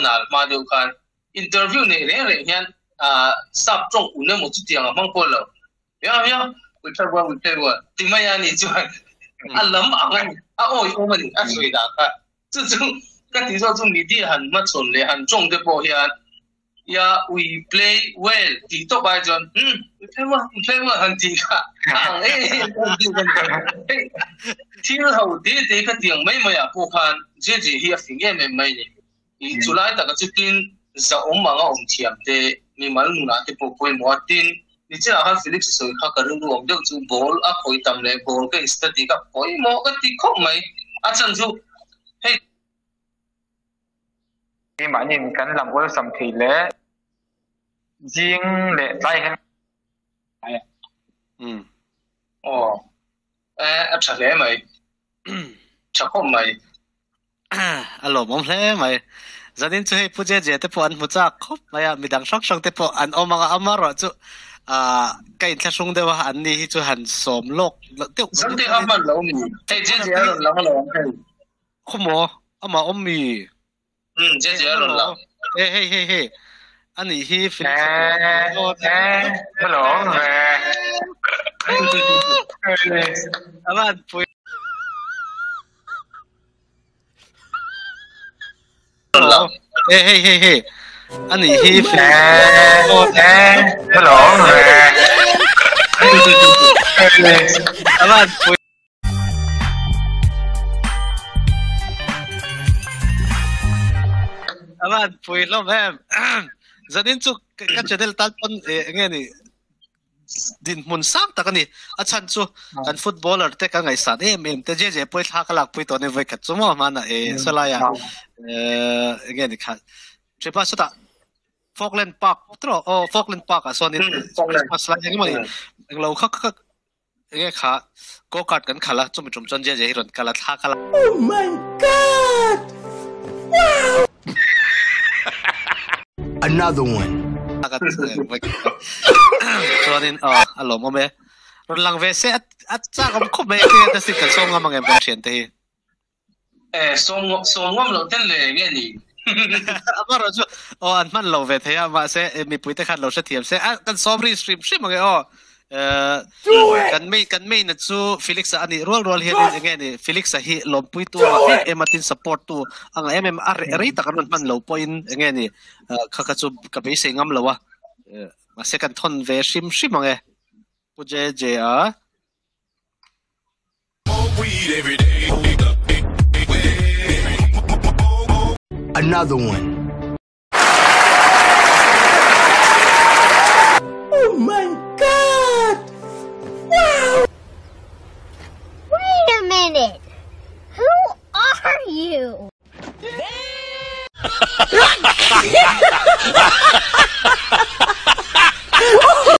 那那马六看 interview 呢，人人先啊，上种午那么几点啊，忙过了，没有没有，会拍过会拍过，怎么样你就啊人忙啊，啊哦我问你啊谁打啊，这种跟你说这种你的很没错的很重的保险，呀 we play well，你都白做，嗯，你拍过你拍过很精卡，哎，听好的这个姐妹们呀不看，这这也经验没没的。I chulai ta ka chikin za om ma nga om thiam te mi mal nu na te po poi mo tin. Ni cha ha felix so kha ka ru om de chu ball a khoi tam le ball ka study ka poi mo ka ti kho mai a chan chu hey. Khi mà nhìn cánh làm quân sầm thì lẽ riêng lệ tay hen ừ. Ồ. Ê thật lẽ mày. Chắc không mày alo mong hle mai zanin chu hei puje je te po an mucha khop maya midang shok shok te po an omanga amaro chu à cái thằng sung đấy mà anh đi cho hắn xóm lộc tiêu sắm thì âm mà lâu mì. Thế chứ chứ lâu lâu lâu không mà âm mà âm mì. Ừ chứ chứ lâu lâu hey hey hey hey. Anh đi hi phi nè nè hello nè. Anh bạn hello hey hey hey hey anh ấy hi phi nè nè hello nè các bạn vui các bạn vui lắm em. Zanin chu kan channel tal pon nge ni din mun sang ta kani a chan chu kan footballer te ka ngai san em em te je je poi thak lak poi to ne vai khat chu mo mana e sala ya eh nge ni kha. Tripa su ta Falkland Park tro o Falkland Park a son ni pas la ngi mai lo khak khak. Nge kha go kart kan khala. Chum chum chon je je hiron kala tha kala oh my god! Wow! Another one. cho nên ờ alo mo me rồi lang về sẽ at cha kom ko me ke ta si ka so nga mang em chen te eh so so ngom lo ten le nge ni ama ro chu o an man lo ve the ma se mi pui te khan lo se thiam se a kan sobri stream shi mang e o kan mei kan mei na chu felix ani rol rol in nge ni felix hi lom pui tu he ematin support tu anga em em ar ri ta kan man lo point nge ni kha kha chu ka be se ngam lo wa ma se kan thon ve shim shim nge pu je je a Another one. minute. Who are you?